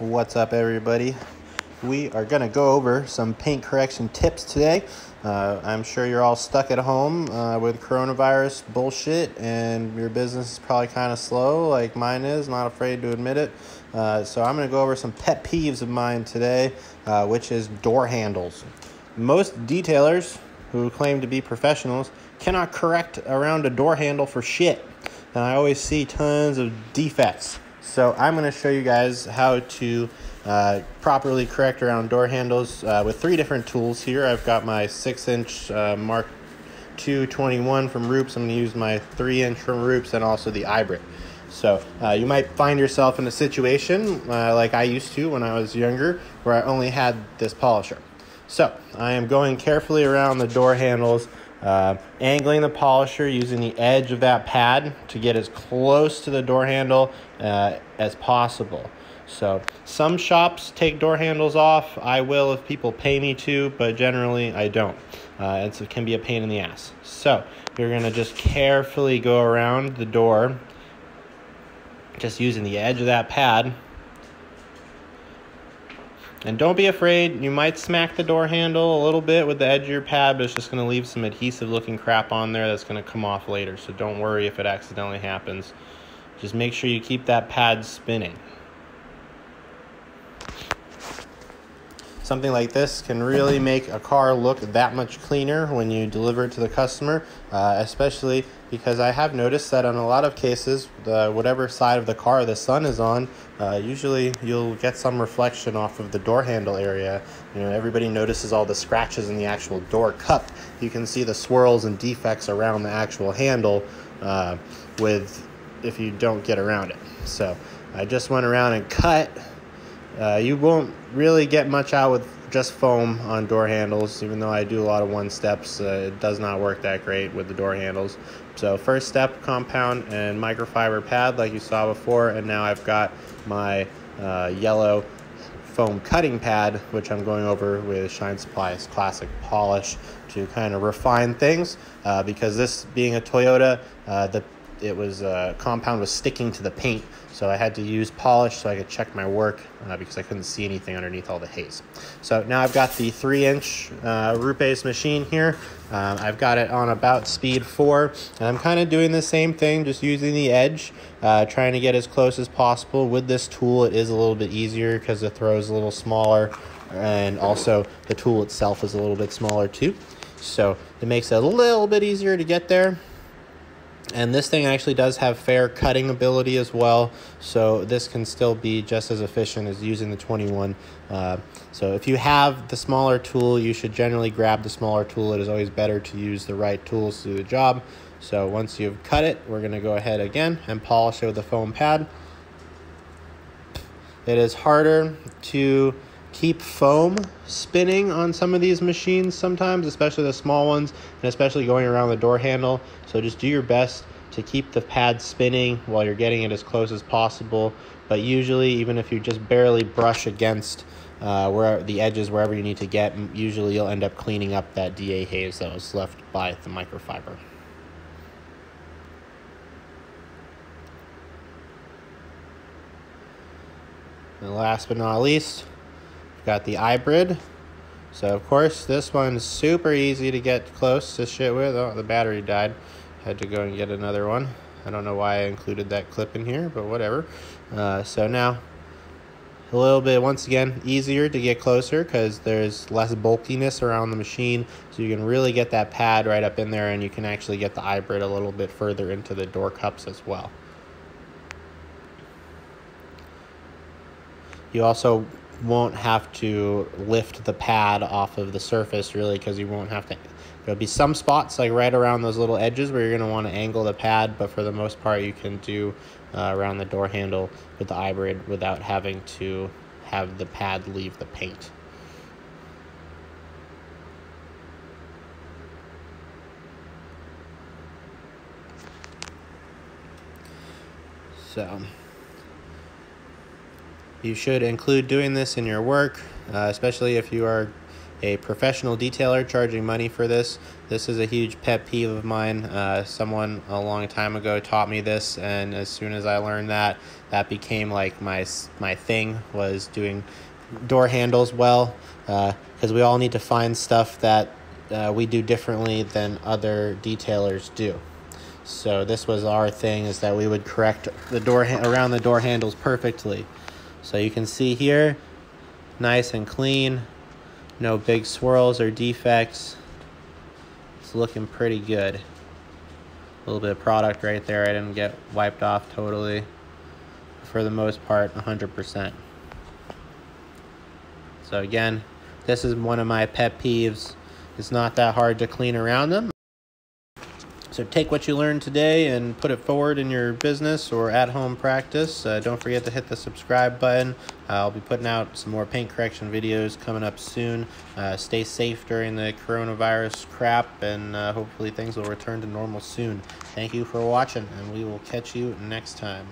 What's up, everybody? We are going to go over some paint correction tips today. Uh, I'm sure you're all stuck at home uh, with coronavirus bullshit, and your business is probably kind of slow, like mine is. Not afraid to admit it. Uh, so I'm going to go over some pet peeves of mine today, uh, which is door handles. Most detailers who claim to be professionals cannot correct around a door handle for shit. And I always see tons of defects. So I'm going to show you guys how to uh, properly correct around door handles uh, with three different tools here. I've got my 6 inch uh, Mark 221 from Rupes. I'm going to use my 3 inch from Rupes and also the iBrid. So uh, you might find yourself in a situation uh, like I used to when I was younger where I only had this polisher. So I am going carefully around the door handles uh, angling the polisher using the edge of that pad to get as close to the door handle uh, as possible. So some shops take door handles off. I will if people pay me to, but generally I don't. Uh, it can be a pain in the ass. So you're gonna just carefully go around the door, just using the edge of that pad and don't be afraid, you might smack the door handle a little bit with the edge of your pad, but it's just going to leave some adhesive looking crap on there that's going to come off later. So don't worry if it accidentally happens. Just make sure you keep that pad spinning. Something like this can really make a car look that much cleaner when you deliver it to the customer, uh, especially because I have noticed that on a lot of cases, whatever side of the car the sun is on, uh, usually you'll get some reflection off of the door handle area. You know, everybody notices all the scratches in the actual door cup. You can see the swirls and defects around the actual handle uh, with if you don't get around it. So I just went around and cut uh, you won't really get much out with just foam on door handles, even though I do a lot of one steps. Uh, it does not work that great with the door handles. So, first step compound and microfiber pad, like you saw before, and now I've got my uh, yellow foam cutting pad, which I'm going over with Shine Supply's classic polish to kind of refine things. Uh, because this being a Toyota, uh, the it was uh, compound was sticking to the paint so I had to use polish so I could check my work uh, because I couldn't see anything underneath all the haze. So now I've got the three inch uh, Rupes machine here. Um, I've got it on about speed four and I'm kind of doing the same thing, just using the edge, uh, trying to get as close as possible. With this tool, it is a little bit easier because the throw is a little smaller and also the tool itself is a little bit smaller too. So it makes it a little bit easier to get there and this thing actually does have fair cutting ability as well so this can still be just as efficient as using the 21 uh, so if you have the smaller tool you should generally grab the smaller tool. It is always better to use the right tools to do the job. So once you've cut it we're going to go ahead again and polish it with the foam pad. It is harder to keep foam spinning on some of these machines sometimes, especially the small ones, and especially going around the door handle. So just do your best to keep the pad spinning while you're getting it as close as possible. But usually, even if you just barely brush against uh, where the edges, wherever you need to get, usually you'll end up cleaning up that DA haze that was left by the microfiber. And last but not least, Got the iBrid. So of course this one's super easy to get close to shit with. Oh, the battery died. Had to go and get another one. I don't know why I included that clip in here, but whatever. Uh, so now a little bit once again easier to get closer because there's less bulkiness around the machine so you can really get that pad right up in there and you can actually get the iBrid a little bit further into the door cups as well. You also won't have to lift the pad off of the surface really because you won't have to there'll be some spots like right around those little edges where you're going to want to angle the pad but for the most part you can do uh, around the door handle with the Ibrid without having to have the pad leave the paint. So you should include doing this in your work, uh, especially if you are a professional detailer charging money for this. This is a huge pet peeve of mine. Uh, someone a long time ago taught me this, and as soon as I learned that, that became like my my thing was doing door handles well, because uh, we all need to find stuff that uh, we do differently than other detailers do. So this was our thing is that we would correct the door around the door handles perfectly. So you can see here, nice and clean, no big swirls or defects. It's looking pretty good. A little bit of product right there. I didn't get wiped off totally. For the most part, 100%. So again, this is one of my pet peeves. It's not that hard to clean around them. So take what you learned today and put it forward in your business or at home practice. Uh, don't forget to hit the subscribe button. Uh, I'll be putting out some more paint correction videos coming up soon. Uh, stay safe during the coronavirus crap, and uh, hopefully things will return to normal soon. Thank you for watching, and we will catch you next time.